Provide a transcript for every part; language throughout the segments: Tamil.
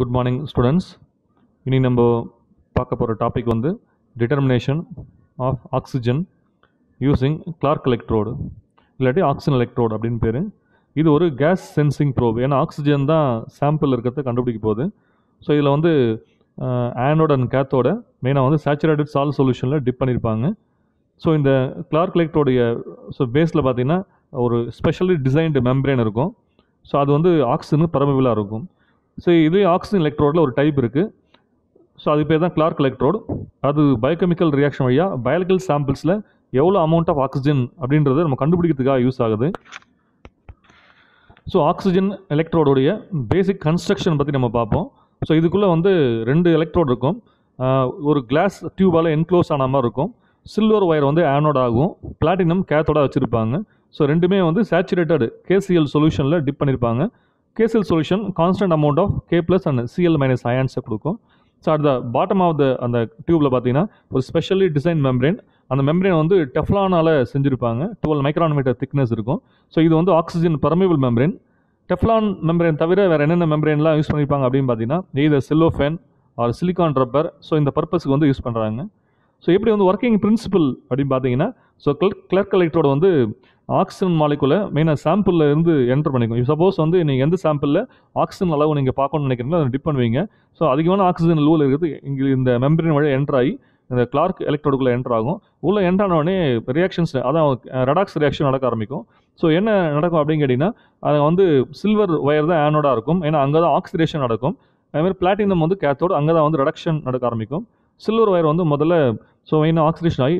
குட் மார்னிங் ஸ்டூடெண்ட்ஸ் இனி நம்ம பார்க்க போகிற டாபிக் வந்து determination of oxygen using Clark electrode இல்லாட்டி ஆக்சிஜன் எலக்ட்ரோடு அப்படின்னு பேர். இது ஒரு கேஸ் சென்சிங் ப்ரோப் ஏன்னா ஆக்சிஜன் தான் சாம்பிள் இருக்கிறத கண்டுபிடிக்க போகுது. ஸோ இதில் வந்து ஆனோட் அண்ட் கேத்தோட மெயினாக வந்து சேச்சுரேட்டட் சால் சொல்யூஷனில் டிப் பண்ணியிருப்பாங்க ஸோ இந்த கிளார்க் எலக்ட்ரோடைய ஸோ பேஸில் பார்த்தீங்கன்னா ஒரு ஸ்பெஷலி டிசைன்டு மெம்பரேன் இருக்கும். ஸோ அது வந்து ஆக்சிஜனுக்கு பரமபிளாக இருக்கும். ஸோ இதே ஆக்சிஜன் எலக்ட்ரோடில் ஒரு டைப் இருக்குது ஸோ அது பேர் தான் கிளார்க் எலக்ட்ரோடு அது பயோகெமிக்கல் ரியாக்ஷன் வழியாக பயாலஜிக்கல் சாம்பிள்ஸில் எவ்வளோ அமௌண்ட் ஆஃப் ஆக்சிஜன் அப்படின்றத நம்ம கண்டுபிடிக்கிறதுக்காக யூஸ் ஆகுது. ஸோ ஆக்சிஜன் எலக்ட்ரோடுடைய பேசிக் கன்ஸ்ட்ரக்ஷன் பற்றி நம்ம பார்ப்போம். ஸோ இதுக்குள்ளே வந்து ரெண்டு எலக்ட்ரோடு இருக்கும். ஒரு கிளாஸ் டியூபால் என்க்ளோஸ் ஆன மாதிரி இருக்கும். சில்வர் ஒயர் வந்து ஆனோட் ஆகும். பிளாட்டினம் கேத்தோட வச்சுருப்பாங்க. ஸோ ரெண்டுமே வந்து சேச்சுரேட்டட் கேசிஎல் சொல்யூஷனில் டிப் பண்ணியிருப்பாங்க KCl solution constant amount of K plus and Cl minus அயான்ஸை கொடுக்கும். So at the bottom of the அந்த டியூப்பில் பார்த்தீங்கன்னா ஒரு ஸ்பெஷலி டிசைன் மெம்ப்ரேன் அந்த மெம்ப்ரேன் வந்து டெஃப்லானால் செஞ்சுருப்பாங்க. டுவெல் மைக்ரான் மீட்டர் திக்னஸ் இருக்கும். ஸோ இது வந்து oxygen permeable membrane Teflon membrane தவிர வேறு என்னென்ன மெம்ப்ரேன்லாம் யூஸ் பண்ணியிருப்பாங்க அப்படின்னு பார்த்தீங்கன்னா either cellophane or silicone rubber so இந்த பர்பஸ்க்கு வந்து யூஸ் பண்ணுறாங்க ஸோ எப்படி வந்து ஒர்க்கிங் பிரின்சிபல் அப்படின்னு பார்த்தீங்கன்னா ஸோ கிளர்க் கிளர்க் எலக்ட்ரோட வந்து ஆக்சிஜன் மாலிகுலை மெயினாக சாம்பிளில் இருந்து என்டர் பண்ணிக்கும் சப்போஸ் வந்து நீங்கள் எந்த சாம்பிளில் ஆக்சிஜன் அளவு நீங்கள் பார்க்கணும்னு நினைக்கிறீங்களோ அதை டிப் பண்ணுவீங்க. ஸோ அதிகமான ஆக்சிஜன் லூவில் இருக்குது இங்கே இந்த மெம்பரின் வழியாக என்டர் ஆகி இந்த கிளார்க் எலக்ட்ரோடுக்குள்ளே என்டர் ஆகும். உள்ளே என்டர் ஆன உடனே ரியாக்ஷன்ஸ் அதான் ரெடாக்ஸ் ரியாக்ஷன் நடக்க ஆரம்பிக்கும். ஸோ என்ன நடக்கும் அப்படின்னு கேட்டிங்கன்னா அது வந்து சில்வர் ஒயர் தான் ஆனோடாக இருக்கும். ஏன்னா அங்கே தான் ஆக்சிடேஷன் நடக்கும். அதேமாதிரி பிளாட்டினம் வந்து கேத்தோடு அங்கே தான் வந்து ரெடக்ஷன் நடக்க ஆரம்பிக்கும். சில்வர் ஒயர் வந்து முதல்ல ஸோ மெயினாக ஆக்சிடேஷன் ஆகி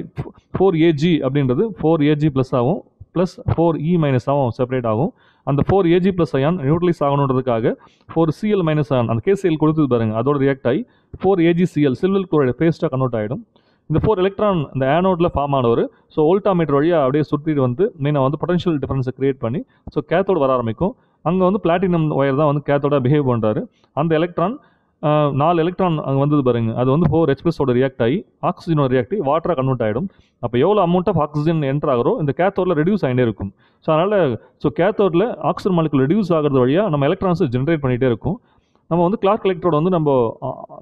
ஃபோர் ஏஜி அப்படின்றது ஃபோர் ஏஜி ப்ளஸ் ஆகும். ப்ளஸ் ஃபோர் இ மைனஸாகவும் செப்பரேட் ஆகும். அந்த four AG plus ion neutralise ஆகணுன்றதுக்காக four CL minus ion அந்த கேசிஎல் கொடுத்தது பாருங்க அதோட ரியாக்ட் ஆகி four AG Cl silver chloride பேஸ்ட்டாக கன்வெர்ட் ஆகிடும் இந்த ஃபோர் எலக்ட்ரான் இந்த ஆனோடில் ஃபார்ம் ஆனவர் ஸோ ஓல்டாமீட்டர் வழியாக அப்படியே சுற்றிட்டு வந்து மெயினாக வந்து பொட்டன்ஷியல் டிஃபரன்ஸை கிரியேட் பண்ணி ஸோ கேத்தோடு வர ஆரம்பிக்கும். அங்கே வந்து பிளாட்டினம் ஒயர் தான் வந்து கேத்தோட பிஹேவ் பண்ணுறாரு அந்த எலக்ட்ரான் நாலு எலக்ட்ரான் அங்கே வந்தது பாருங்க. அது வந்து ஃபோர் எக்ஸ்பிரஸோட ரியாக்ட் ஆகி ஆக்சிஜனோட ரியாக்ட் ஆகி வாட்டராக கன்வெர்ட் ஆகிடும் அப்போ எவ்வளோ அமௌண்ட் ஆஃப் ஆக்சிஜன் என்டர் ஆகிறோ இந்த கேத்தோரில் ரெடியூஸ் ஆகிட்டே இருக்கும். ஸோ அதனால் ஸோ கேத்தோரில் ஆக்சிஜன் மாலிகுல் ரெடியூஸ் ஆகிறது வழியாக நம்ம எலக்ட்ரான்ஸை ஜென்ரேட் பண்ணிகிட்டே இருக்கும். நம்ம வந்து கிளார்க் கலெக்டரோட வந்து நம்ம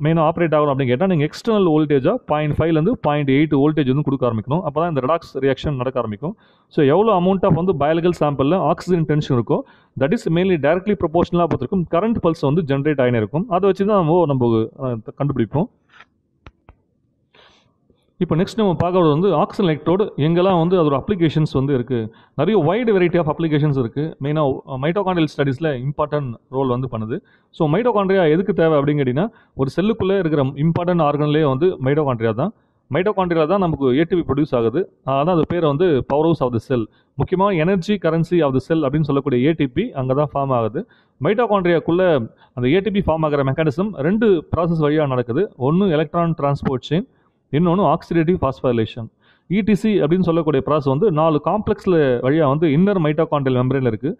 மெயினாக ஆப்ரேட் ஆகணும் அப்படின்னு கேட்டால் நீங்கள் எக்ஸ்டர்னல் வோல்டேஜாக பாயிண்ட் ஃபைவ்லேருந்து பாயிண்ட் எயிட் வோல்டேஜ் வந்து கொடுக்க ஆரம்பிக்கணும். அப்போ தான் இந்த ரெடாக்ஸ் ரியாக்ஷன் நடக்க ஆரம்பிக்கும். ஸோ எவ்வளோ அமௌண்ட் ஆஃப் வந்து பயாலஜிக்கல் சாம்பிளில் ஆக்சிஜன் டென்ஷன் இருக்கோ தட் இஸ் மெயின்லி டைரக்ட்லி ப்ரொபோஷனலாக பார்த்துருக்கும். கரண்ட் பல்ஸ் வந்து ஜென்ரேட் ஆகினே இருக்கும். அதை வச்சு தான் நம்ம நம்ம கண்டுபிடிப்போம். இப்போ நெக்ஸ்ட் நம்ம பார்க்கறது வந்து ஆக்சன் எலக்ட்ரோடு எங்கெல்லாம் வந்து அதோட அப்ளிகேஷன்ஸ் வந்து இருக்குது நிறைய வைடு வெரைட்டி ஆஃப் அப்ளிகேஷன்ஸ் இருக்குது மெயினாக மைட்டோகாண்ட்ரியல் ஸ்டடீஸில் இம்பார்ட்டன்ட் ரோல் வந்து பண்ணுது. ஸோ மைட்டோகாண்ட்ரியா எதுக்கு தேவை அப்படின்னு கேட்டிங்கன்னா ஒரு செல்லுக்குள்ளே இருக்கிற இம்பார்ட்டன்ட் ஆர்கன்லேயே வந்து மைட்டோகாண்ட்ரியா தான். மைட்டோகாண்ட்ரியா தான் நமக்கு ஏடிபி ப்ரொடியூஸ் ஆகுது. அதான் அது பேர் வந்து power house of the cell முக்கியமாக energy currency of the cell அப்படின்னு சொல்லக்கூடிய ஏடிபி அங்கே தான் ஃபார்ம் ஆகுது. மைட்டோகாண்ட்ரியாக்குள்ளே அந்த ஏடிபி ஃபார்ம் ஆகிற மெக்கானிசம் ரெண்டு ப்ராசஸ் வழியாக நடக்குது. ஒன்று எலக்ட்ரான் டிரான்ஸ்போர்ட் செயின் இன்னொன்று ஆக்சிடேட்டிவ் பாஸ்பைலேஷன் இடிசி அப்படின்னு சொல்லக்கூடிய ப்ராசஸ் வந்து நாலு காம்ப்ளெக்ஸில் வழியாக வந்து இன்னர் மைட்டோகாண்ட்ரியல் மெம்பரேனில் இருக்குது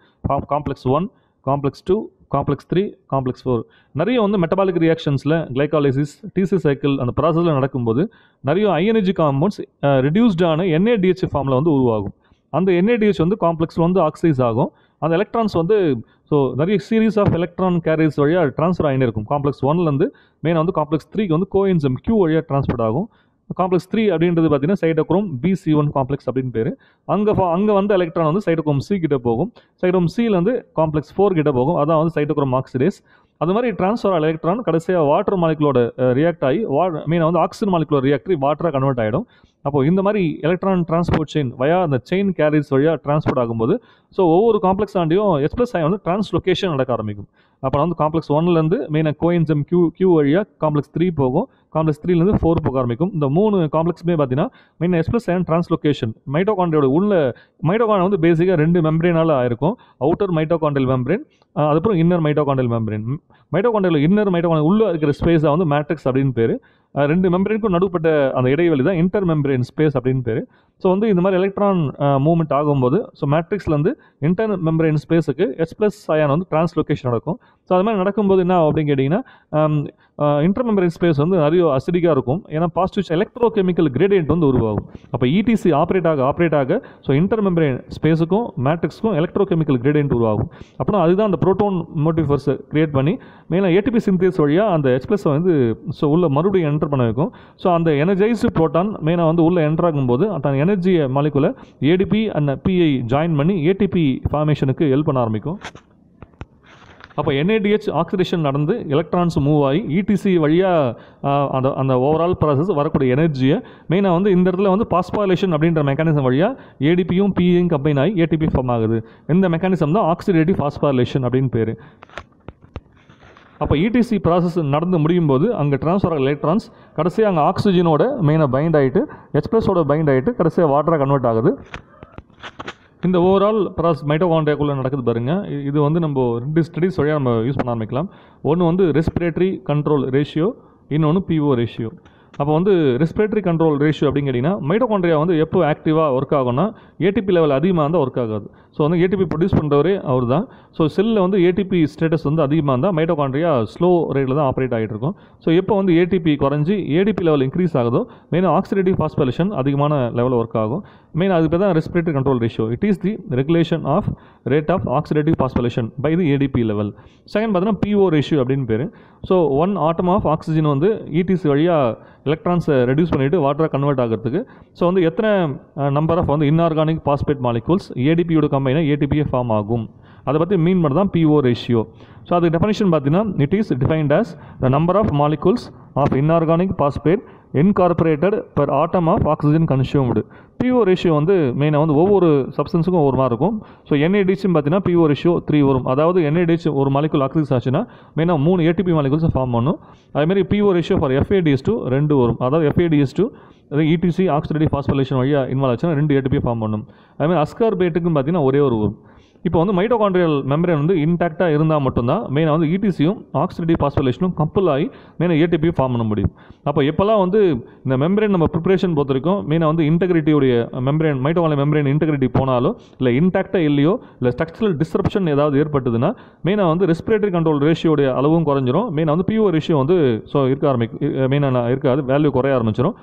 complex one complex two complex three complex four நிறைய வந்து மெட்டபாலிக் ரியாக்ஷன்ஸில் கிளைகாலிசிஸ் டிசி சைக்கிள் அந்த ப்ராசஸில் நடக்கும்போது நிறைய ஐஎன்ஜி காம்பவுண்ட்ஸ் ரெடியூஸ்டான என்ஏடிஹெச் ஃபார்மில் வந்து உருவாகும். அந்த என்ஏடிஹெச் வந்து காம்ப்ளெக்ஸ் வந்து ஆக்சைஸ் ஆகும். அந்த எலக்ட்ரான்ஸ் வந்து ஸோ நிறைய சீரீஸ் ஆஃப் எலக்ட்ரான் கேரியர்ஸ் வழியாக ட்ரான்ஸ்ஃபர் ஆகினே இருக்கும். காம்ப்ளெக்ஸ் ஒன்லேருந்து மெயினாக வந்து காம்ப்ளெக்ஸ் த்ரீக்கு வந்து கோயின்சம் கியூ வழியாக ட்ரான்ஸ்ஃபர் ஆகும். காம்ப்ளெக்ஸ் த்ரீ அப்படின்றது பார்த்தீங்கன்னா சைடோக்ரோம் பிசி ஒன் காம்ப்ளெக்ஸ் அப்படின்னு பேர். அங்கே அங்கே வந்து எலக்ட்ரான் வந்து சைடோக்ரோம் சி கிட்ட போகும். சைட்டோக்ரோம் சிலேருந்து காம்ப்ளெக்ஸ் ஃபோர் கிட்ட போகும். அதான் வந்து சைடோக்ரோம் ஆக்சிடேஸ் அது மாதிரி ட்ரான்ஸ்ஃபர் எலக்ட்ரான் கடைசியாக வாட்டர் மாலிகுலோட ரியாக்ட் ஆகி வா மீன் வந்து ஆக்சிஜன் மாலிகுலோட ரியாக்டரி வாட்டராக கன்வெர்ட் ஆகிடும் அப்போ இந்த மாதிரி எலக்ட்ரான் டிரான்ஸ்போர்ட் செயின் வயா அந்த செயின் கேரிஸ் வழியாக டிரான்ஸ்போர்ட் ஆகும்போது ஸோ ஒவ்வொரு காம்ப்ளெக்ஸ் ஆண்டியும் எக்ஸ்பிரஸ் ஆகி வந்து டிரான்ஸ்லொகேஷன் நடக்க ஆரம்பிக்கும். அப்புறம் வந்து காம்ப்ளெக்ஸ் ஒன்லேருந்து மெயினாக கோயின்சம் கியூ கியூ வழியாக காம்ப்ளெக்ஸ் த்ரீ போகும். காம்ப்ளெக்ஸ் த்ரீலேருந்து ஃபோர் போக ஆரம்பிக்கும். இந்த மூணு காம்ப்ளெக்ஸுமே பார்த்தீங்கன்னா மெயின் எக்ஸ்பிரஸ் அண்ட் டிரான்ஸ்லொகேஷன் மைட்டோகாண்ட்ரியோட உள்ள மைட்டோகாண்ட் வந்து பேசிக்காக ரெண்டு மெம்பரேனால் ஆயிருக்கும். அவுட்டர் மைட்டோகாண்டல் மெம்பரேன் அதுக்கப்புறம் இன்னர் மைட்டோகாண்டல் மெம்பரேன் மைட்டோகாண்டியில் இன்னர் மைட்டோகாண்டல் உள்ள இருக்கிற ஸ்பேஸாக வந்து மேட்ரிக்ஸ் அப்படின்னு பேர். ரெண்டு மெம்பரேனுக்கும் நடுப்பட்ட அந்த இடைவெளி தான் இன்டர் மெம்பரேன் ஸ்பேஸ் அப்படின்னு பேர். ஸோ வந்து இந்த மாதிரி எலக்ட்ரான் மூவ்மெண்ட் ஆகும்போது ஸோ மேட்ரிக்ஸ்லேருந்து இன்டர் மெம்பரேன் ஸ்பேஸுக்கு எஸ் ப்ளஸ் அயான் வந்து டிரான்ஸ்லொகேஷன் நடக்கும். ஸோ அது மாதிரி நடக்கும்போது என்ன ஆகும் அப்படின்னு கேட்டிங்கன்னா இன்டர்மெம்பரேன் ஸ்பேஸ் வந்து நிறைய அசிடிக்காக இருக்கும். ஏன்னா பாசிட்டிவ் எலக்ட்ரோ கெமிக்கல் கிரேடியன்ட் வந்து உருவாகும். அப்போ இடிசி ஆப்ரேட் ஆக ஆப்ரேட் ஆக ஸோ இன்டர்மெம்பரேன் ஸ்பேஸுக்கும் மேட்ரிக்ஸ்க்கும் எலக்ட்ரோ கெமிக்கல் கிரேடியன்ட் உருவாகும். அப்படின்னா அதுதான் அந்த ப்ரோட்டோன் மோட்டிவ் கிரியேட் பண்ணி மெயினாக ஏடிபி சிந்தேஸ் வழியாக அந்த எச் ப்ளஸ் வந்து ஸோ உள்ள மறுபடியும் என்டர் பண்ண வைக்கும். ஸோ அந்த எனர்ஜைஸ்டு ப்ரோட்டான் மெயினாக வந்து உள்ளே என்டர் ஆகும்போது அந்த எனர்ஜியை மாலிகுலை ஏடிபி அண்ட் பிஐ ஜாயின் பண்ணி ஏடிபி ஃபார்மேஷனுக்கு ஹெல்ப் பண்ண ஆரம்பிக்கும். அப்போ என்ஏடிஹெச் ஆக்சிடேஷன் நடந்து எலக்ட்ரான்ஸ் மூவ் ஆகி இடிசி வழியாக அந்த அந்த ஓவரால் ப்ராசஸ் வரக்கூடிய எனர்ஜியை மெயினாக வந்து இந்த இடத்துல வந்து பாஸ்பாலேஷன் அப்படின்ற மெக்கானிசம் வழியாக ஏடிபியும் பியும் கம்பைன் ஆகி ஏடிபி ஃபார்ம் ஆகுது. இந்த மெக்கானிசம் தான் ஆக்சிடேட்டிவ் பாஸ்பாலேஷன் அப்படின்னு பேர். அப்போ இடிசி ப்ராசஸ் நடந்து முடியும் போது அங்கே ட்ரான்ஸ்ஃபர் ஆகிற எலக்ட்ரான்ஸ் கடைசியாக அங்கே ஆக்சிஜனோட மெயினாக பைண்ட் ஆகிட்டு எக்ஸ்பிரஸோட பைண்ட் ஆகிட்டு கடைசியாக வாட்டராக கன்வெர்ட் ஆகுது. இந்த ஓவரால் ப்ராசஸ் மைட்டோகாண்ட்ரியாக்குள்ளே நடக்குது பாருங்க. இது வந்து நம்ம ரெண்டு ஸ்டடிஸ் வழியாக நம்ம யூஸ் பண்ண ஆரம்பிக்கலாம். ஒன்று வந்து ரெஸ்பிரேட்டரி கண்ட்ரோல் ரேஷியோ இன்னொன்று பிஓ ரேஷியோ அப்போ வந்து ரெஸ்பிரேட்டரி கண்ட்ரோல் ரேஷியோ அப்படின்னு கேட்டிங்கன்னா மைட்டோகாண்ட்ரியா வந்து எப்போ ஆக்டிவாக ஒர்க் ஆகும்னா ஏடிபி லெவல் அதிகமாக இருந்தால் ஒர்க் ஆகாது. ஸோ வந்து ஏடிபி ப்ரொடியூஸ் பண்ணுறவரே அவர் தான் ஸோ செல்லில் வந்து ஏடிபி ஸ்டேட்டஸ் வந்து அதிகமாக இருந்தால் மைட்டோகாண்ட்ரியா ஸ்லோ ரேட்டில் தான் ஆப்ரேட் ஆகிட்டு இருக்கும். ஸோ எப்போ வந்து ஏடிபி குறைஞ்சி ஏடிபி லெவல் இன்க்ரீஸ் ஆகுதோ மெயினாக ஆக்சிடேட்டிவ் பாஸ்பலேஷன் அதிகமான லெவலில் ஒர்க் ஆகும். மெயின் அதுக்கு தான் respiratory control ratio it is the regulation of rate of oxidative phosphorylation by the ATP level second பார்த்தீங்கன்னா பிஓ ரேஷியோ அப்படின்னு பேர். So one atom of oxygen வந்து இடிசி வழியாக எலக்ட்ரான்ஸை ரெடியூஸ் பண்ணிவிட்டு வாட்டராக கன்வெர்ட் ஆகிறதுக்கு. ஸோ வந்து எத்தனை நம்பர் ஆஃப் வந்து இன்ஆர்கானிக் பாஸ்பேட் மாலிகூல்ஸ் ஏடிபியோட கம்பைனா ஏடிபியே ஃபார்ம் ஆகும். அதை பற்றி மீன் பண்ணி தான் பிஓ ரேஷியோ ஸோ அது டெஃபினேஷன் பார்த்தீங்கன்னா it is defined as the number of molecules of inorganic phosphate incorporated per atom of oxygen consumed PO ratio வந்து மெயினாக வந்து ஒவ்வொரு சப்ஸ்டன்ஸுக்கும் ஒவ்வொரு மாதிரி இருக்கும். ஸோ என்ஏடிச்சும் பார்த்தீங்கன்னா பிஓ ரேஷியோ த்ரீ வரும். அதாவது என்ஏடிச் ஒரு மாலிகுல் ஆக்சிஜன் ஆச்சுன்னா மெயினாக மூணு ஏடிபி மாலிகுல்ஸ் ஃபார்ம் பண்ணும். அதேமாதிரி PO ratio for FADS two ரெண்டு வரும். அதாவது எஃப்ஏடிஎஸ் டூ அது இடிசி ஆக்சிடேட்டிவ் ஃபாஸ்பலேஷன் வழியாக இன்வால்வ் ஆச்சுன்னா ரெண்டு ஏடிபி ஃபார்ம் பண்ணும். அதேமாதிரி அஸ்கார்பேட்டுக்கும் பார்த்தீங்கன்னா ஒரே ஒரு வரும். இப்போ வந்து மைட்டோகாண்ட்ரியல் மெம்பரேன் வந்து இன்டாக்டாக இருந்தால் மட்டும்தான் மெயினாக வந்து இடிசியும் ஆக்சிடேட்டிவ் பாஸ்பலேஷனும் கப்பல் ஆகி மெயினாக ஏடிபி ஃபார்ம் பண்ண முடியும். அப்போ எப்போல்லாம் வந்து இந்த மெம்பரேன் நம்ம ப்ரிப்பரேஷன் பொறுத்த வரைக்கும் மெயினாக வந்து இன்டெகிரிட்டியுடைய மெம்பரேன் மைட்டோகாண்ட்ரியல் மெம்பரேன் இன்டெகிரிட்டி போனாலோ இல்லை இன்டாக்டாக இல்லையோ இல்லை ஸ்ட்ரக்சரல் டிஸ்ரப்ஷன் ஏதாவது ஏற்பட்டதுன்னா மெயினாக வந்து ரெஸ்பிரேட்டரி கண்ட்ரோல் ரேஷியோடைய அளவும் குறைஞ்சிரும். மெயினாக வந்து பிஓ ரேஷியோ வந்து ஸோ இருக்க ஆரம்பிக்கும் மெயினாக இருக்காது வேல்யூ குறைய ஆரம்பிச்சிடும்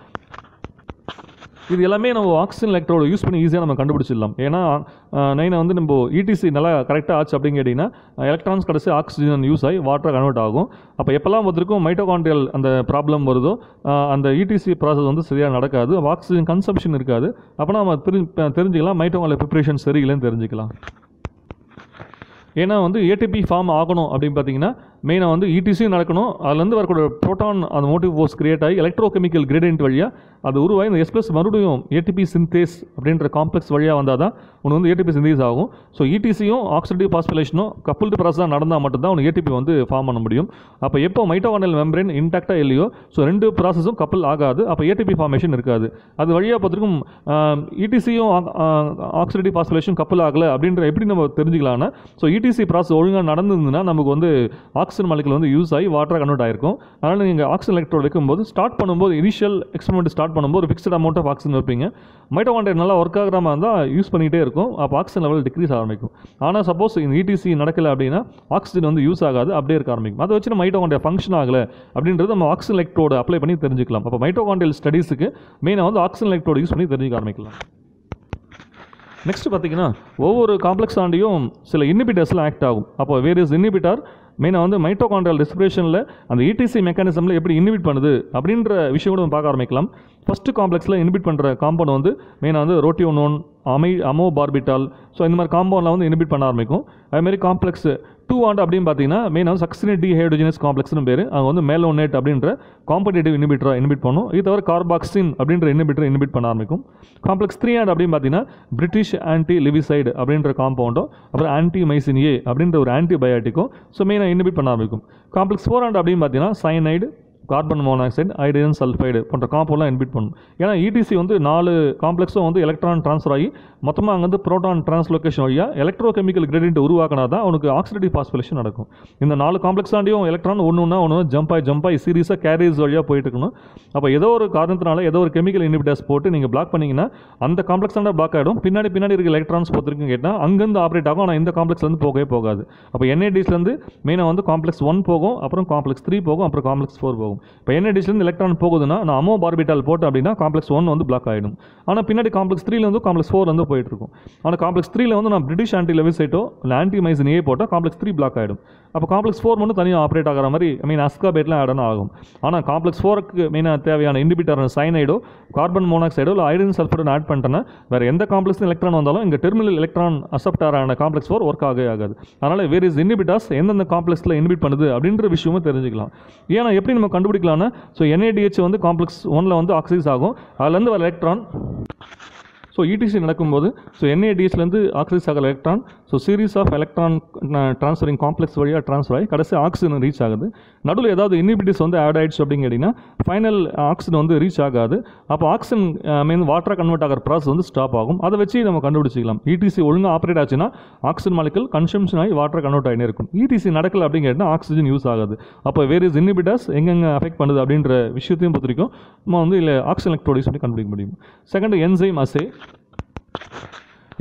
இது எல்லாமே நம்ம ஆக்சிஜன் எலக்ட்ரோட யூஸ் பண்ணி ஈஸியாக நம்ம கண்டுபிடிச்சிடலாம். ஏன்னா நைனை வந்து நம்ம இடிசி நல்லா கரெக்டாக ஆச்சு அப்படின்னு கேட்டிங்கன்னா எலக்ட்ரான்ஸ் கடைசி ஆக்சிஜன் யூஸ் ஆகி வாட்டர் கன்வெர்ட் ஆகும். அப்போ எப்போல்லாம் ஒருத்தருக்கும் மைட்டோகாண்ட்ரியல் அந்த ப்ராப்ளம் வருதோ அந்த இடிசி ப்ராசஸ் வந்து சரியாக நடக்காது. ஆக்சிஜன் கன்சம்ஷன் இருக்காது. அப்போ நம்ம தெரிஞ்சுக்கலாம். மைட்டோகாண்ட்ரியல் ப்ரிப்ரேஷன் சரியில்லைன்னு தெரிஞ்சுக்கலாம். ஏன்னா வந்து ஏடிபி ஃபார்ம் ஆகணும் அப்படின்னு பார்த்தீங்கன்னா மெயினாக வந்து இடிசியும் நடக்கணும். அதுலேருந்து வரக்கூடிய ப்ரோட்டான் அந்த மோட்டிவ் ஃபோர்ஸ் கிரியேட் ஆகி எலக்ட்ரோ கெமிக்கல் கிரேடியன்ட் வழியாக அது உருவாகி இந்த எஸ்பிளஸ் மறுபடியும் ஏடிபி சிந்தேஸ் அப்படின்ற காம்ப்ளெக்ஸ் வழியாக வந்தால் தான் உனக்கு வந்து ஏடிபி சிந்தேஸ் ஆகும். ஸோ இடிசியும் ஆக்சிடிவ் பாஸ்பிலேஷனும் கப்புள்டு ப்ராசஸாக நடந்தால் மட்டும்தான் உனக்கு ஏடிபி வந்து ஃபார்ம் பண்ண முடியும். அப்போ எப்போ மைட்டோவானல் மெம்பரேன் இன்டாக்டாக இல்லையோ ஸோ ரெண்டு ப்ராசஸும் கப்பல் ஆகாது. அப்போ ஏடிபி ஃபார்மேஷன் இருக்காது. அது வழியாக பார்த்துருக்கும் இடிசியும் ஆக்சிடிவ் பாஸ்பிலேஷன் கப்பல் ஆகலை அப்படின்ற எப்படி நம்ம தெரிஞ்சுக்கலாம்னா ஸோ இடிசி ப்ராசஸ் ஒழுங்காக நடந்திருந்ததுன்னா நமக்கு வந்து ஆக்சிஜன் மாலிகுல் வந்து யூஸ் ஆகி வாட்டராக கன்வெர்ட் ஆயிருக்கும். அதனால் நீங்கள் ஆக்சிஜன் எலக்ட்ரோட் வைக்கும்போது ஸ்டார்ட் பண்ணும்போது இனிஷியல் எக்ஸ்பெரிமெண்ட் ஸ்டார்ட் பண்ணும்போது ஒரு ஃபிக்ஸ்ட் அமௌண்ட் ஆஃப் ஆக்சிஜன் வைப்பீங்க. மைட்டோகாண்ட்ரியா நல்லா ஒர்க் ஆகிற மாதிரி இருந்தால் யூஸ் பண்ணிகிட்டே இருக்கும். அப்போ ஆக்சிஜன் லெவல் டிக்ரீஸ் ஆரம்பிக்கும். ஆனால் சப்போஸ் இந்த இடிசி நடக்கலை அப்படின்னா ஆக்சிஜன் வந்து யூஸ் ஆகாது அப்படியே இருக்க ஆரம்பிக்கும். அதை வச்சு நம்ம மைட்டோகாண்ட்ரியா ஃபங்க்ஷன் ஆகலை அப்படின்றது நம்ம ஆக்சிஜன் எலக்ட்ரோடு அப்ளை பண்ணி தெரிஞ்சுக்கலாம். அப்போ மைட்டோகாண்ட்ரியல் ஸ்டடீஸுக்கு மெயினாக வந்து ஆக்சிஜன் எலக்ட்ரோடு யூஸ் பண்ணி தெரிஞ்சுக்க ஆரம்பிக்கலாம். நெக்ஸ்ட் பார்த்தீங்கன்னா ஒவ்வொரு காம்ப்ளெக்ஸ் ஆண்டியும் சில இன்னிபிட்டர்ஸ்லாம் ஆக்ட் ஆகும். அப்போ வேரியஸ் இன்னிபிட்டார் மெயினாக வந்து மைட்டோகாண்ட்ரியல் ரெஸ்பிரேஷனில் அந்த இடிசி மெக்கானிசமில் எப்படி இன்ஹிபிட் பண்ணுது அப்படின்ற விஷயம் கூட பார்க்க ஆரம்பிக்கலாம். ஃபஸ்ட்டு காம்ப்ளெக்ஸில் இன்ஹிபிட் பண்ணுற காம்பவுண்ட் வந்து மெயினாக வந்து ரோட்டியோனோன் அமை அமோ பார்பிட்டால் ஸோ இந்த மாதிரி காம்பவுண்டில் வந்து இனிபிட் பண்ண ஆரம்பிக்கும். அதேமாதிரி காம்ப்ளெக்ஸ் டூ ஆண்ட் அப்படின்னு பார்த்தீங்கன்னா மெயினாக வந்து சக்சினேட் டி ஹைட்ரோஜினஸ் காம்ப்ளெக்ஸ்னு பேர். அவங்க வந்து மேலோனேட் அப்படின்ற காம்படேட்டிவ் இனிபிட்டரை இனிபிட் பண்ணும். இது தவிர கார்பாக்சின் அப்படின்ற இனிபிட்டரை இனிபிட் பண்ண ஆரம்பிக்கும். காம்ப்ளெக்ஸ் த்ரீ ஆண்ட் அப்படின்னு பார்த்தீங்கன்னா பிரிட்டிஷ் ஆன்டி லிவிசைடு அப்படின்ற காம்பவுண்டும் அப்புறம் ஆன்டி மைசின் ஏ அப்படின்ற ஒரு ஆன்டிபயோட்டிக்கும் ஸோ மெயினாக இனிபிட் பண்ண ஆரம்பிக்கும். காம்ப்ளெக்ஸ் ஃபோர் ஆண்ட் அப்படின்னு பார்த்தீங்கன்னா cyanide carbon monoxide hydrogen sulphide போன்ற காம்பவுண்ட்லாம் இன்பிட் பண்ணும். ஏன்னா இடிசி வந்து நாலு காம்ப்ளெக்ஸும் வந்து எலக்ட்ரான் ட்ரான்ஸ்ஃபர் ஆகி மொத்தமாக அங்கே வந்து ப்ரோட்டான் ட்ரான்ஸ்லொகேஷன் வழியாக எலக்ட்ரோ கெமிக்கல் கிரேடியன்ட் உருவாக்கினா தான் அவனுக்கு ஆக்சிடேட்டிவ் பாஸ்பிலேஷன் நடக்கும். இந்த நாலு காம்ப்ளெக்ஸாண்டியும் எலக்ட்ரான் ஒன்று ஒன்றா ஒன்று ஜம்ப் ஆகி ஜம்ப் ஆகி சீரியஸாக கேரியர்ஸ் வழியாக போயிட்டு இருக்கணும். அப்போ ஏதோ ஒரு காரணத்தினால ஏதோ ஒரு கெமிக்கல் இன்ஹிபிட்டர்ஸ் போட்டு நீங்கள் பிளாக் பண்ணிங்கன்னா அந்த காம்ப்ளெக்ஸாண்ட பிளாக் ஆகிடும் பின்னாடி பின்னாடி இருக்க எலக்ட்ரான்ஸ் பொறுத்திருக்குன்னு கேட்டால் அங்கேருந்து ஆப்ரேட் ஆகும். ஆனால் இந்த காம்ப்ளெக்ஸ்லேருந்து போகவே போகாது. அப்போ என்ஏடிஸ்லேருந்து மெயினாக வந்து காம்ப்ளெக்ஸ் ஒன் போகும் அப்புறம் காம்ப்ளெக்ஸ் த்ரீ போகும் அப்புறம் காம்ப்ளெக்ஸ் ஃபோர் போகும். இப்போ என்ஏடிஸ்லேருந்து எலக்ட்ரான் போகுதுன்னா நான் அமோ பார்பிட்டால் போட்டேன் அப்படின்னா காம்ப்ளெக்ஸ் ஒன் வந்து பிளாக் ஆகிடும் ஆனால் பின்னாடி காம்ப்ளெக்ஸ் த்ரீலேருந்து காம்ப்ளெக்ஸ் ஃபோர் வந்து போயிட்டு இருக்கும். ஆனால் காம்ப்ளெக்ஸ் த்ரீல வந்து நான் பிரிட்டிஷ் ஆன்டி லெவிசைட்டோ இல்லை ஆன்டி மைசின் ஏ போட்டால் காம்ப்ளெக்ஸ் த்ரீ பிளாக் ஆகிடும் அப்போ காம்ப்ளெக்ஸ் ஃபோர் மட்டும் தனியாக ஆப்ரேட் ஆகிற மாதிரி ஐ மீன் அஸ்காபேட்லாம் ஆட் ஆகும். ஆனால் காம்ப்ளெக்ஸ் ஃபோருக்கு மெயினாக தேவையான இண்டிபிட்டர் சைனைடோ கார்பன் மோனாக்சைடோ இல்லை ஐடன் சல்ஃபர்டன் ஆட் பண்ணிட்டேன்னா வேறு எந்த காம்ப்ளெக்ஸ் எலக்ட்ரான் வந்தாலும் இங்கே டெர்மினல் எலக்ட்ரான் அசப்டாரான காம்ப்ளெக்ஸ் ஃபோர் ஒர்க் ஆகவே ஆகாது. அதனால் வேரியஸ் இஸ் எந்தெந்த காம்ப்ளெக்ஸில் இன்ஹிபிட் பண்ணுது அப்படின்ற விஷயமும் தெரிஞ்சுக்கலாம். ஏன்னா எப்படி நம்ம கண்டுபிடிக்கலாம்னா. ஸோ என்ஏடிஹெச் வந்து காம்ப்ளெக்ஸ் ஒன்ல வந்து ஆக்சைஸ் ஆகும். அதுலேருந்து வர எலக்ட்ரான் ஸோ இடிசி நடக்கும்போது ஸோ என்ஏடிஎஸ்லேருந்து ஆக்சைஸ் ஆகிற electron so series of electron transferring complex வழியாக ட்ரான்ஸ்ஃபர் ஆகி கடைசி ஆக்சிஜன் ரீச் ஆகுது. நடுவில் ஏதாவது இன்ஹிபிட்டிஸ் வந்து ஆட் ஆகிடுச்சு அப்படின்னு கேட்டிங்கன்னா ஃபைனல் ஆக்சிஜன் வந்து ரீச் ஆகாது. அப்போ ஆக்சிஜன் மீன் வாட்டராக கன்வெர்ட் ஆகிற ப்ராசஸ் வந்து ஸ்டாப் ஆகும். அதை வச்சு நம்ம கண்டுபிடிச்சிக்கலாம். இடிசி ஒழுங்காக ஆப்ரேட் ஆச்சுன்னா ஆக்சிஜன் மாலிக்கல் கன்சம்ஷன் ஆகி வாட்டர் கன்வெர்ட் ஆகினே இருக்கும். இடிசி நடக்கல அப்படின்னு கேட்டால் ஆக்சிஜன் யூஸ் ஆகாது. அப்போ வேரியஸ் இஸ் இன்ஹிபிட்டர்ஸ் எங்கெங்கே அஃபெக்ட் பண்ணுது அப்படின்ற விஷயத்தையும் பொறுத்த வரைக்கும் நம்ம வந்து இல்லை ஆக்சிஜன் எலக்ட்ரோடிஸ் பண்ணி கண்டுபிடிக்க முடியும்? செகண்ட் என்சைம் அசே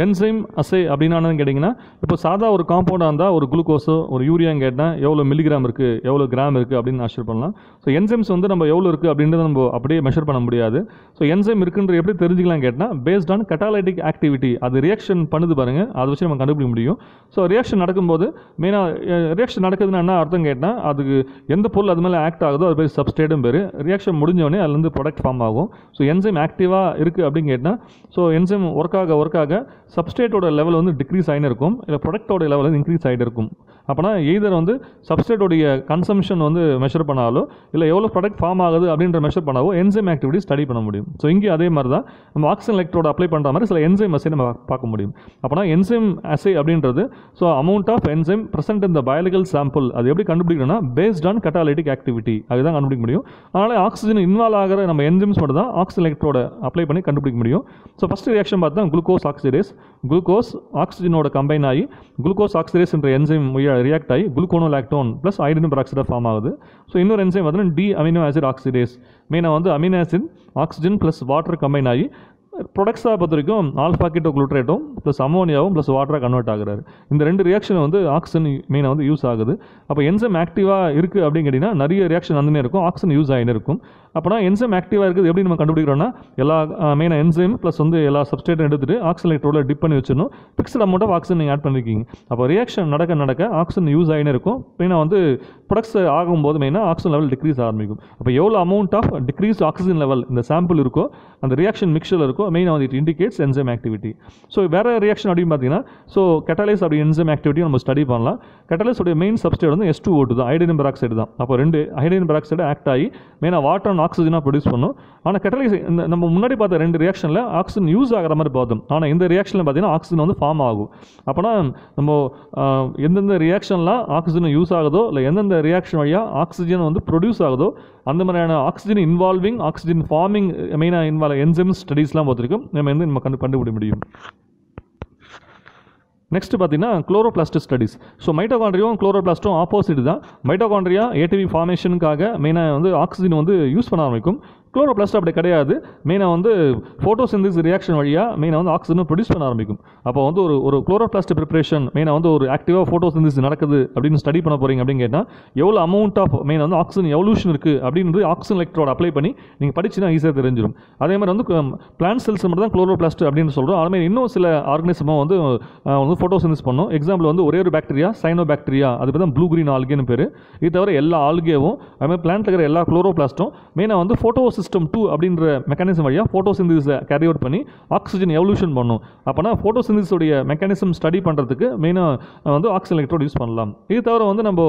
என்சைம் அசை அப்படின்னா கேட்டிங்கன்னா இப்போ சாதா ஒரு காம்பவுண்டாக இருந்தால் ஒரு குளுக்கோஸோ ஒரு யூரியான்னு கேட்டால் எவ்வளோ மில்லிகிராம் இருக்குது எவ்வளோ கிராம் இருக்குது அப்படின்னு மெஷர் பண்ணலாம். ஸோ என்சைம்ஸ் வந்து நம்ம எவ்வளோ இருக்குது அப்படின்றத நம்ம அப்படியே மெஷர் பண்ண முடியாது. ஸோ என்சைம் இருக்குன்ற எப்படி தெரிஞ்சுக்கலாம் கேட்டால் பேஸ்ட் ஆன் கட்டாலைட்டிக் ஆக்டிவிட்டி அது ரியாக்ஷன் பண்ணுது பாருங்கள் அதை வச்சு நம்ம கண்டுபிடிக்க முடியும். ஸோ ரியாக்ஷன் நடக்கும்போது மெயினாக ரியாக்ஷன் நடக்குதுன்னா என்ன அர்த்தம் கேட்டால் அதுக்கு எந்த பொருள் அது மேலே ஆக்ட் ஆகுதோ அது பேர் சப்ஸ்டேட்டும் பேர். ரியாக்ஷன் முடிஞ்சோடனே அதுலேருந்து ப்ராடக்ட் ஃபார்ம் ஆகும். ஸோ என்சைம் ஆக்டிவாக இருக்குது அப்படின்னு கேட்டால் ஸோ என்சைம் ஒர்க் ஆக ஒர்க் ஆக சப்ஸ்டேட்டோட லெவல் வந்து டிக்ரீஸ் ஆகினு இருக்கும் இல்லை ப்ரொடக்டோட லெவல் வந்து இன்க்ரீஸ் ஆகிட்டு இருக்கும் அப்போனா எய்தர் வந்து சப்ஸ்டேட்டோடைய கன்சம்ஷன் வந்து மெஷர் பண்ணாலோ இல்லை எவ்வளோ ப்ராடக்ட் ஃபார்ம் ஆகுது அப்படின்ற மெஷர் பண்ணாவோ என்சைம் ஆக்டிவிட்டி ஸ்டடி பண்ண முடியும். ஸோ இங்கே அதே மாதிரி தான் நம்ம ஆக்சிஜன் எலக்ட்ரோட அப்ளை பண்ணுற மாதிரி சில என்சைம் அசை நம்ம பார்க்க முடியும். அப்போனா என்சைம் அசை அப்படின்றது so amount of enzyme present இந்த பயாலஜிக்கல் சாம்பிள் அது எப்படி கண்டுபிடிக்கணும்னா பேஸ்ட் ஆன் கட்டாலிட்டிக் ஆக்டிவிட்டி அதுதான் கண்டுபிடிக்க முடியும். அதனால் ஆக்சிஜன் இன்வால்வ் ஆகிற நம்ம என்சைம்ஸ் மட்டும் தான் ஆக்சிஜன் எலக்ட்ரோட அப்ளை பண்ணி கண்டுபிடிக்க முடியும். ஸோ ஃபஸ்ட் ரியாக்ஷன் பார்த்தா குளுக்கோஸ் ஆக்சிடேஸ் குளுக்கோஸ் ஆக்சிஜனோட கம்பைன் ஆகி குளுக்கோஸ் ஆக்சிடேஸ் என்ற என்சைம் ரியாக்ட் ஆகி குளுக்கோனோ லாக்டோன் ப்ளஸ் ஹைட்ரஜன் பெராக்சைடாக ஃபார்ம் ஆகுது. ஸோ இன்னொரு என்சைம் பார்த்தீங்கன்னா டி அமினோ ஆசிட் ஆக்சிடேஸ் மெயினாக வந்து amino acid oxygen plus water combine ஆகி ப்ரொடக்ட்ஸாக பொறுத்த வரைக்கும் ஆல்ஃபா கிட்டோ குளுட்ரேட்டும் ப்ளஸ் அமோனியாவும் ப்ளஸ் வாட்டராக கன்வெர்ட் ஆகிறாரு. இந்த ரெண்டு ரியாக்ஷன் வந்து ஆக்சிஜன் மெயினாக வந்து யூஸ் ஆகுது. அப்போ என்சம் ஆக்டிவாக இருக்குது அப்படின்னு கேட்டிங்கன்னா நிறைய ரியாக்ஷன் வந்துனே இருக்கும். ஆக்சிஜன் யூஸ் ஆகினே இருக்கும். அப்போனா என்சம் ஆக்டிவாக இருக்குது எப்படி நம்ம கண்டுபிடிக்கிறோம்னா எல்லா மெயினாக என்சைம் ப்ளஸ் வந்து எல்லா சப்ஸ்டேட்டும் எடுத்துகிட்டு ஆக்சிஜன் எலக்ட்ரோட டிப் பண்ணி வச்சிடணும். ஃபிக்ஸ்ட் அமௌண்ட் ஆஃப் ஆக்சிஜன் நீங்கள் ஆட் பண்ணியிருக்கீங்க அப்போ ரியாக்ஷன் நடக்க நடக்க ஆக்சிஜன் யூஸ் ஆகினே இருக்கும். மெயினாக வந்து ப்ரொடக்ட்ஸ் ஆகும்போது மெயினாக ஆக்சிஜன் லெவல் டிக்ரீஸ் ஆரம்பிக்கும். அப்போ எவ்வளோ amount of decrease oxygen level இந்த சாம்பிள் இருக்கோ அந்த ரியாக்ஷன் மிக்சரில் இருக்கோ மெயினாக வந்து it indicates enzyme activity so வேறு ரியாக்ஷன் அப்படின்னு பார்த்தீங்கன்னா ஸோ கெட்டலைஸ் அப்படி என்சைம் ஆக்டிவிட்டி நம்ம ஸ்டடி பண்ணலாம். கெட்டலைஸ் உடைய மெயின் சப்ஸ்டேட் வந்து எஸ் டூ ஓட்டு தான் ஹைட்ரஜன் பெராக்சைடு தான். அப்போ ரெண்டு ஹைட்ரஜன் பெராக்சைடு ஆக்ட் ஆகி மெயினாக வாட்டர் அண்ட் ஆக்சிஜனாக ப்ரொடியூஸ் பண்ணும். ஆனால் கெட்டலைஸ் இந்த நம்ம முன்னாடி பார்த்த ரெண்டு ரியாக்ஷனில் ஆக்சிஜன் யூஸ் ஆகிற மாதிரி பார்த்தோம். ஆனால் இந்த ரியாக்ஷனில் பார்த்தீங்கன்னா ஆக்சிஜன் வந்து ஃபார்ம் ஆகும். அப்போனா நம்ம எந்தெந்த ரியாக்ஷன்லாம் ஆக்சிஜன் யூஸ் ஆகுதோ இல்லை எந்தெந்த ரியாக்ஷன் வழியாக ஆக்சிஜன் வந்து ப்ரொடியூஸ் ஆகுதோ அந்த மாதிரியான ஆக்சிஜன் இன்வால்விங் ஆக்சிஜன் ஃபார்மிங் மெயினாக இன்வால்வ் என்சைம் ஸ்டடீஸ்லாம் பார்த்துருக்கோம் நம்ம வந்து நம்ம கண்டு கண்டுபிடி முடியும். நெக்ஸ்ட் பார்த்தீங்கன்னா குளோரோபிளாஸ்ட் ஸ்டடிஸ் ஸோ மைட்டோகாண்ட்ரியும் குளோரோபிளாஸ்ட்டும் ஆப்போசிட் தான். மைட்டோகாண்ட்ரியா ஏடிவி ஃபார்மேஷனுக்காக மெயினாக வந்து ஆக்சிஜன் வந்து யூஸ் பண்ண ஆரம்பிக்கும். குளோரோபிளாஸ்ட் அப்படி கிடையாது. மெயினாக வந்து ஃபோட்டோசிந்திஸ் ரியாக்ஷன் வழியாக மெயினாக வந்து ஆக்சிஜனை ப்ரொடியூஸ் பண்ண ஆரம்பிக்கும். அப்போ வந்து ஒரு ஒரு குளோரோபிளாஸ்ட் ப்ரிப்பரேஷன் மெயினாக வந்து ஒரு ஆக்டிவாக ஃபோட்டோசிந்திஸ் நடக்குது அப்படின்னு ஸ்டடி பண்ண போகிறீங்க அப்படின்னு கேட்டால் எவ்வளோ அமௌண்ட் ஆஃப் மெயினாக வந்து ஆக்சிஜன் எவல்யூஷன் இருக்குது அப்படின்றது ஆக்சிஜன் எலக்ட்ரோட அப்ளை பண்ணி நீங்கள் படிச்சுனா ஈஸியாக தெரிஞ்சிடும் அதே மாதிரி வந்து பிளான் செல்ஸ் மட்டும் தான் குளோரோபிளாஸ்ட் அப்படின்னு சொல்கிறோம் அதுமாதிரி இன்னும் சில ஆர்கனிசமாக வந்து வந்து ஃபோட்டோசிந்திஸ் பண்ணும். எக்ஸாம்பிள் வந்து ஒரே ஒரு பாக்டீரியா சைனோ பாக்டீரியா அது பேர் தான் ப்ளூ க்ரீன் ஆல்கேன்னு பேர். இது தவிர எல்லா ஆல்கேவும் அதுமாதிரி மாதிரி இருக்கிற எல்லா குளோரோபிளாஸ்ட்டும் மெயினாக வந்து ஃபோட்டோசிஸ் சிஸ்டம் டூ அப்படின்ற மெக்கானிசம் வழியாக ஃபோட்டோசிந்திஸில் கேரி அவுட் பண்ணி ஆக்சிஜன் எவல்யூஷன் பண்ணும். அப்போனா ஃபோட்டோசிந்திஸோடைய மெக்கானிசம் ஸ்டடி பண்ணுறதுக்கு மெயினாக வந்து ஆக்சிஜன் எலக்ட்ரோட் யூஸ் பண்ணலாம். இது தவிர வந்து நம்ம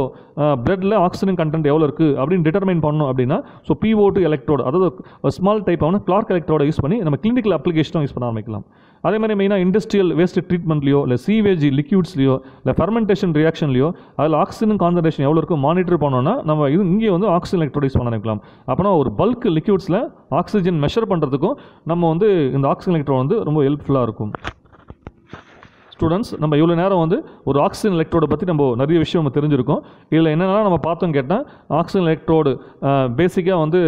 பிளட்டில் ஆக்சிஜன் கண்டென்ட் எவ்வளோ இருக்குது அப்படின்னு டிட்டர்மைன் பண்ணோம் அப்படின்னா so P O two electrode அதாவது ஸ்மால் டைப் ஆன கிளார்க் எலக்ட்ரோட யூஸ் பண்ணி நம்ம கிளினிக்கல் அப்ளிகேஷனும் யூஸ் பண்ண ஆரம்பிக்கலாம். அதே மாதிரி மெயினாக இண்டஸ்ட்ரியல் வேஸ்ட் ட்ரீட்மெண்ட்லையோ இல்லை சீவேஜ் லிக்யூட்ஸ்லையோ இல்லை ஃபர்மெண்டேஷன் ரியாக்ஷன்லையோ அதில் ஆக்சிஜன் கான்சன்ட்ரேஷன் எவ்வளோ இருக்கும் மானிட்டர் பண்ணோன்னா நம்ம இது இங்கே வந்து ஆக்சிஜன் எலக்ட்ரோடைஸ் பண்ண நினைக்கலாம் அப்போனா ஒரு பல்க் லிக்யூட்ஸில் ஆக்சிஜன் மெஷர் பண்ணுறதுக்கும் நம்ம வந்து இந்த ஆக்சிஜன் எலக்ட்ரோ வந்து ரொம்ப ஹெல்ப்ஃபுல்லாக இருக்கும். ஸ்டூடெண்ட்ஸ் நம்ம இவ்வளோ நேரம் வந்து ஒரு ஆக்சிஜன் எலக்ட்ரோடை பற்றி நம்ம நிறைய விஷயம் நம்ம தெரிஞ்சிருக்கோம். இதில் என்னென்னா நம்ம பார்த்தோம் கேட்டால் ஆக்சிஜன் எலக்ட்ரோடு பேசிக்காக வந்து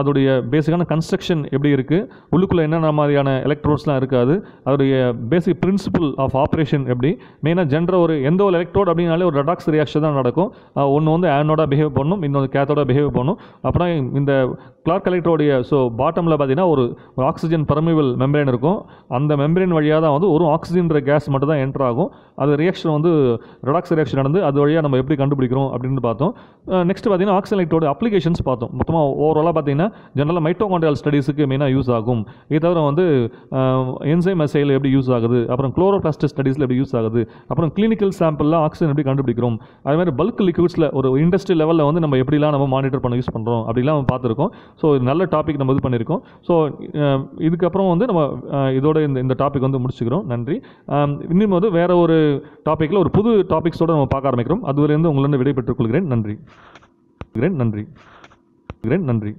அதோடைய பேசிக்கான கன்ஸ்ட்ரக்ஷன் எப்படி இருக்குது உள்ளுக்குள்ளே என்னென்ன மாதிரியான எலக்ட்ரோட்ஸ்லாம் இருக்காது? அதோடைய பேசிக் பிரின்சிபல் ஆஃப் ஆப்ரேஷன் எப்படி? மெயினாக ஜென்ரல் ஒரு எந்த ஒரு எலக்ட்ரோட் அப்படின்னாலே ஒரு ரெடாக்ஸ் ரியாக்ஷன் தான் நடக்கும். ஒன்று வந்து ஆனோட பிஹேவ் பண்ணும் இன்னொன்று கேத்தோட பிஹேவ் பண்ணும். அப்புறம் இந்த கிளார்க் எலக்ட்ரோடைய ஸோ பாட்டமில் பார்த்தீங்கன்னா ஒரு ஆக்சிஜன் பர்மிபிள் மெம்பரேன் இருக்கும். அந்த மெம்பரேன் வழியாக தான் வந்து ஒரு ஆக்சிஜன்ற கேஸ் மட்டும் தான் என்டர் ஆகும். அது ரியாக்ஷன் வந்து ரெடாக்ஸ் ரியாக்ஷன் நடந்து அது வழியாக நம்ம எப்படி கண்டுபிடிக்கிறோம் அப்படின்னு பார்த்தோம். நெக்ஸ்ட் பார்த்தீங்கன்னா ஆக்சிஜன் அப்ளிகேஷன்ஸ் பார்த்தோம். மொத்தமாக ஓவராலாக பார்த்தீங்கன்னா ஜென்ரலாக மைட்டோகாண்ட்ரியல் ஸ்டடீஸுக்கு மெயினாக யூஸ் ஆகும். இது தவிர வந்து என்சைம் அசைல் எப்படி யூஸ் ஆகுது அப்புறம் குளோரோபிளாஸ்ட் ஸ்டடீஸில் எப்படி யூஸ் ஆகுது அப்புறம் கிளினிக்கல் சாம்பிளில் ஆக்சிஜன் எப்படி கண்டுபிடிக்கிறோம். அது மாதிரி பல்க் லிக்விட்ஸில் ஒரு இண்டஸ்ட்ரி லெவலில் வந்து நம்ம எப்படிலாம் நம்ம மானிட்டர் பண்ண யூஸ் பண்ணுறோம் அப்படிலாம் நம்ம பார்த்துருக்கோம். ஸோ நல்ல டாபிக் நம்ம இது பண்ணியிருக்கோம். ஸோ இதுக்கப்புறம் வந்து நம்ம இதோட இந்த இந்த டாபிக் வந்து முடிச்சுக்கிறோம். நன்றி. இன்னும் வந்து வேறு ஒரு டாப்பிக்கில் ஒரு புது டாபிக்ஸோடு நம்ம பார்க்க ஆரம்பிக்கிறோம். அதுவரையிருந்து உங்களிருந்து விடைபெற்றுக் கொள்கிறேன். நன்றி. நன்றி. நன்றி நன்றி.